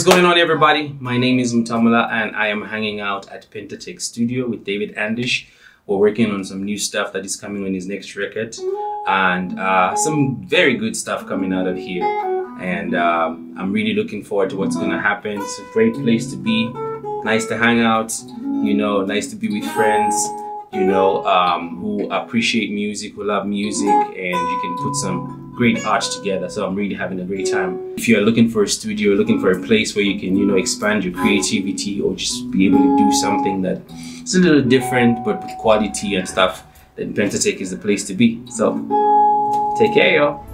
What's going on everybody? My name is Mutamula and I am hanging out at Pentatech Studio with David Andish. We're working on some new stuff that is coming on his next record and uh, some very good stuff coming out of here. And um, I'm really looking forward to what's gonna happen. It's a great place to be, nice to hang out, you know, nice to be with friends, you know, um, who appreciate music, who love music, and you can put some great art together. So I'm really having a great time. If you're looking for a studio, looking for a place where you can, you know, expand your creativity or just be able to do something that is a little different but with quality and stuff, then Pentatech is the place to be. So take care, y'all.